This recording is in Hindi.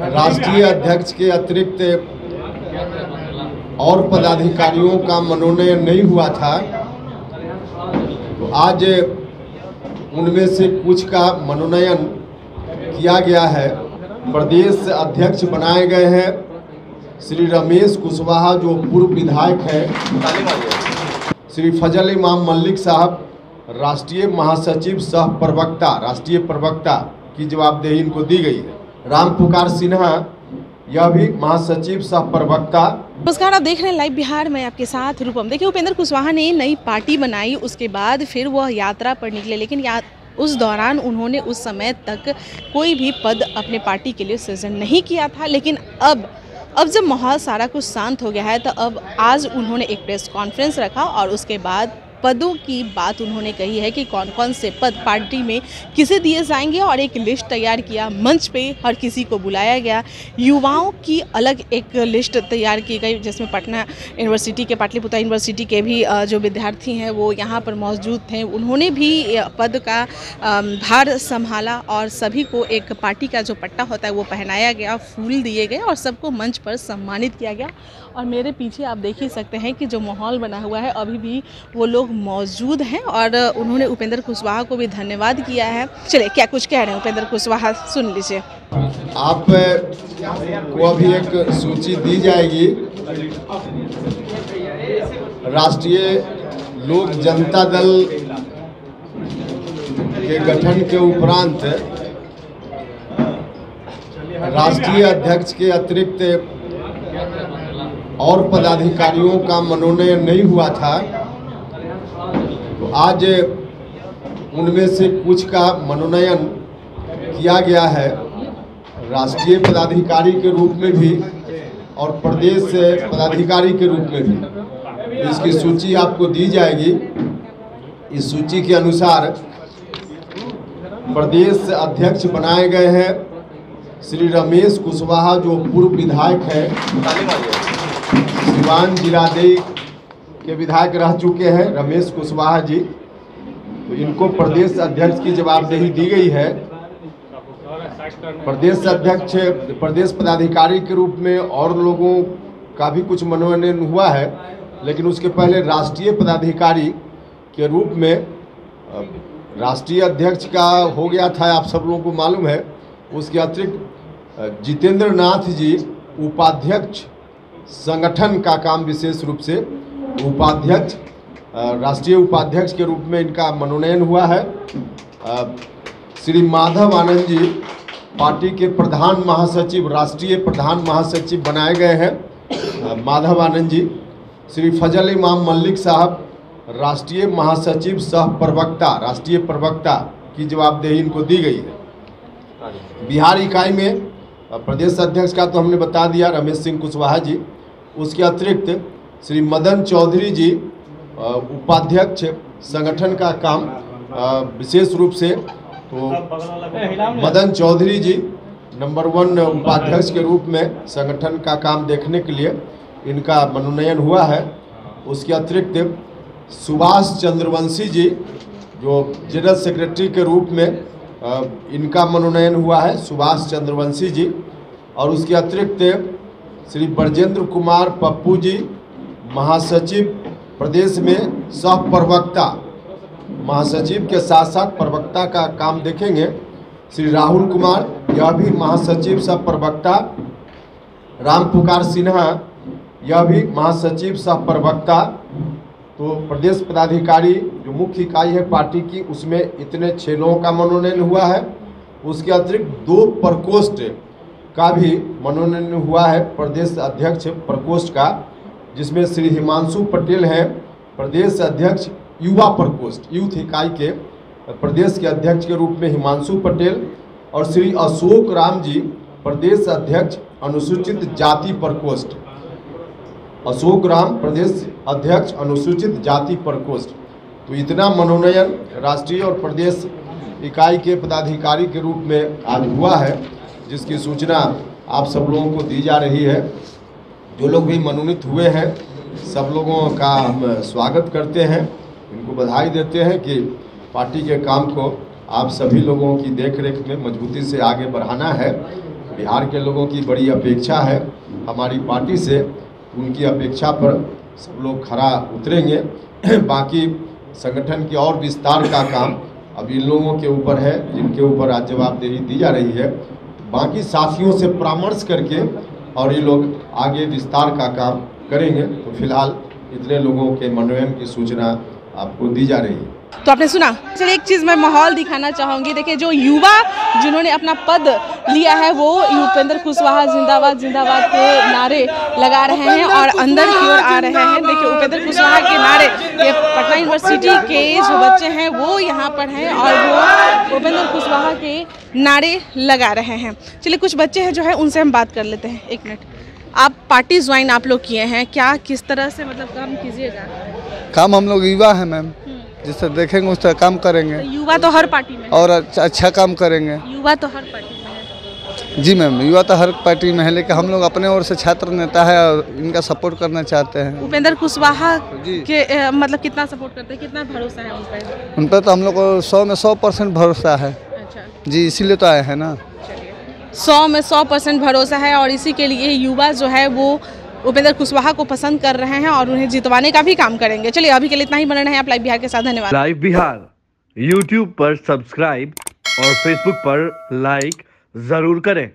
राष्ट्रीय अध्यक्ष के अतिरिक्त और पदाधिकारियों का मनोनयन नहीं हुआ था। तो आज उनमें से कुछ का मनोनयन किया गया है। प्रदेश अध्यक्ष बनाए गए हैं। श्री रमेश कुशवाहा, जो पूर्व विधायक है। श्री फजल इमाम मल्लिक साहब, राष्ट्रीय महासचिव, सह प्रवक्ता, राष्ट्रीय प्रवक्ता की जवाबदेही इनको दी गई है। राम पुकार सिन्हा, यह भी महासचिव सह प्रवक्ता। नमस्कार, आप देख रहे हैं लाइव बिहार, मैं आपके साथ रूपम। देखिए, उपेंद्र कुशवाहा ने नई पार्टी बनाई, उसके बाद फिर वह यात्रा पर निकले, लेकिन या, उस दौरान उन्होंने उस समय तक कोई भी पद अपने पार्टी के लिए सृजन नहीं किया था, लेकिन अब अब जब माहौल सारा कुछ शांत हो गया है तो अब आज उन्होंने एक प्रेस कॉन्फ्रेंस रखा और उसके बाद पदों की बात उन्होंने कही है कि कौन कौन से पद पार्टी में किसे दिए जाएँगे और एक लिस्ट तैयार किया, मंच पे हर किसी को बुलाया गया। युवाओं की अलग एक लिस्ट तैयार की गई, जिसमें पटना यूनिवर्सिटी के, पाटलिपुत्र यूनिवर्सिटी के भी जो विद्यार्थी हैं, वो यहाँ पर मौजूद थे। उन्होंने भी पद का भार संभाला और सभी को एक पार्टी का जो पट्टा होता है वो पहनाया गया, फूल दिए गए और सबको मंच पर सम्मानित किया गया। और मेरे पीछे आप देख ही सकते हैं कि जो माहौल बना हुआ है, अभी भी वो लोग मौजूद हैं और उन्होंने उपेंद्र कुशवाहा को भी धन्यवाद किया है। चलिए, क्या कुछ कह रहे हैं उपेंद्र कुशवाहा? सुन लीजिए। आप को अभी एक सूची दी जाएगी। राष्ट्रीय लोक जनता दल के गठन के उपरांत राष्ट्रीय अध्यक्ष के अतिरिक्त और पदाधिकारियों का मनोनयन नहीं हुआ था। आज उनमें से कुछ का मनोनयन किया गया है। राष्ट्रीय पदाधिकारी के रूप में भी और प्रदेश पदाधिकारी के रूप में भी। इसकी सूची आपको दी जाएगी। इस सूची के अनुसार प्रदेश अध्यक्ष बनाए गए हैं। श्री रमेश कुशवाहा, जो पूर्व विधायक है। सिवान जिलादेई के विधायक रह चुके हैं रमेश कुशवाहा जी। तो इनको प्रदेश अध्यक्ष की जवाबदेही दी गई है। प्रदेश अध्यक्ष, प्रदेश पदाधिकारी के रूप में और लोगों का भी कुछ मनोनयन हुआ है, लेकिन उसके पहले राष्ट्रीय पदाधिकारी के रूप में राष्ट्रीय अध्यक्ष का हो गया था, आप सब लोगों को मालूम है, उसके अतिरिक्त जितेंद्र नाथ जी उपाध्यक्ष संगठन का काम विशेष रूप से उपाध्यक्ष राष्ट्रीय उपाध्यक्ष के रूप में इनका मनोनयन हुआ है। श्री माधव आनंद जी पार्टी के प्रधान महासचिव, राष्ट्रीय प्रधान महासचिव बनाए गए हैं। माधव आनंद जी, श्री फजल इमाम मल्लिक साहब, राष्ट्रीय महासचिव सह प्रवक्ता, राष्ट्रीय प्रवक्ता की जवाबदेही इनको दी गई है। बिहार इकाई में प्रदेश अध्यक्ष का तो हमने बता दिया, रमेश सिंह कुशवाहा जी। उसके अतिरिक्त श्री मदन चौधरी जी उपाध्यक्ष संगठन का काम विशेष रूप से तो मदन चौधरी जी, नंबर वन उपाध्यक्ष के रूप में संगठन का काम देखने के लिए इनका मनोनयन हुआ है। उसके अतिरिक्त सुभाष चंद्रवंशी जी, जो जनरल सेक्रेटरी के रूप में इनका मनोनयन हुआ है, सुभाष चंद्रवंशी जी। और उसके अतिरिक्त श्री ब्रजेंद्र कुमार पप्पू जी महासचिव प्रदेश में सह प्रवक्ता। महासचिव के साथ साथ प्रवक्ता का काम देखेंगे। श्री राहुल कुमार, यह भी महासचिव सह प्रवक्ता। राम पुकार सिन्हा, यह भी महासचिव सह प्रवक्ता। तो प्रदेश पदाधिकारी, जो मुख्य इकाई है पार्टी की, उसमें इतने छः लोगों का मनोनयन हुआ है। उसके अतिरिक्त दो प्रकोष्ठ का भी मनोनयन हुआ है। प्रदेश अध्यक्ष प्रकोष्ठ का जिसमें श्री हिमांशु पटेल हैं, प्रदेश अध्यक्ष, युवा प्रकोष्ठ, यूथ इकाई के, प्रदेश के अध्यक्ष के रूप में हिमांशु पटेल और श्री अशोक राम जी, प्रदेश अध्यक्ष, अनुसूचित जाति प्रकोष्ठ। अशोक राम, प्रदेश अध्यक्ष, अनुसूचित जाति प्रकोष्ठ। तो इतना मनोनयन राष्ट्रीय और प्रदेश इकाई के पदाधिकारी के रूप में आज हुआ है, जिसकी सूचना आप सब लोगों को दी जा रही है। जो लोग भी मनोनीत हुए हैं, सब लोगों का हम स्वागत करते हैं। इनको बधाई देते हैं कि पार्टी के काम को आप सभी लोगों की देख रेख में मजबूती से आगे बढ़ाना है। बिहार के लोगों की बड़ी अपेक्षा है। हमारी पार्टी से उनकी अपेक्षा पर सब लोग खरा उतरेंगे। बाकी संगठन के और विस्तार का काम अब इन लोगों के ऊपर है, जिनके ऊपर आज जवाबदेही दी जा रही है। बाकी साथियों से परामर्श करके और ये लोग आगे विस्तार का काम करेंगे। तो फ़िलहाल इतने लोगों के मनोयन की सूचना आपको दी जा रही है। तो आपने सुना? चलिए एक चीज़ मैं माहौल दिखाना चाहूँगी। देखिए जो युवा जिन्होंने अपना पद लिया है वो भूपेंद्र कुशवाहा जिंदाबाद जिंदाबाद के नारे लगा रहे हैं और अंदर की ओर आ रहे हैं। देखिए उपेंद्र कुशवाहा के नारे ये पटना यूनिवर्सिटी के जो बच्चे हैं वो यहाँ पर हैं और वो उपेंद्र कुशवाहा के नारे लगा रहे हैं। चलिए कुछ बच्चे हैं जो है उनसे हम बात कर लेते हैं। एक मिनट। आप पार्टी ज्वाइन आप लोग किए हैं क्या किस तरह से मतलब काम कीजिएगा? काम हम लोग युवा हैं मैम। जिससे देखेंगे उस तरह काम करेंगे। तो युवा तो हर पार्टी में और अच्छा अच्छा काम करेंगे। युवा तो हर पार्टी में जी मैम युवा तो हर पार्टी में है लेकिन हम लोग अपने ओर से छात्र नेता है और इनका सपोर्ट करना चाहते हैं। उपेंद्र कुशवाहा के अ, मतलब कितना सपोर्ट करते हैं? कितना भरोसा है उन पर? उन पर तो हम लोग को सौ में सौ परसेंट भरोसा है। जी इसीलिए तो आए हैं ना। सौ में सौ परसेंट भरोसा है और इसी के लिए युवा जो है वो उपेंद्र कुशवाहा को पसंद कर रहे हैं और उन्हें जितवाने का भी काम करेंगे। चलिए अभी के लिए इतना ही बनना है। आप लाइव बिहार के साथ धन्यवाद। लाइव बिहार यूट्यूब पर सब्सक्राइब और फेसबुक पर लाइक ज़रूर करें।